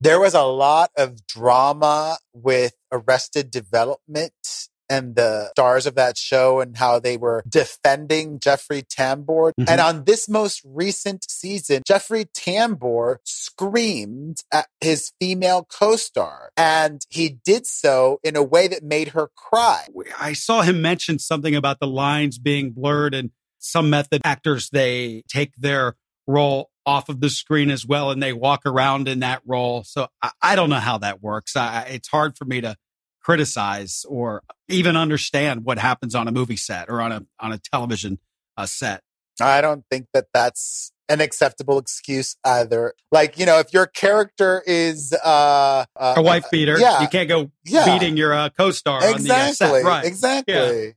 There was a lot of drama with Arrested Development and the stars of that show and how they were defending Jeffrey Tambor. Mhm. And on this most recent season, Jeffrey Tambor screamed at his female co-star and he did so in a way that made her cry. I saw him mention something about the lines being blurred and some method actors they take their role off of the screen as well and they walk around in that role. So I, I don't know how that works. I, it's hard for me to criticize or even understand what happens on a movie set or on a on a television uh, set. I don't think that that's an acceptable excuse either. Like, you know, if your character is uh, uh A wife beater, yeah. you can't go Yeah. beating your uh, co-star on the uh, Exactly. set, right? Exactly.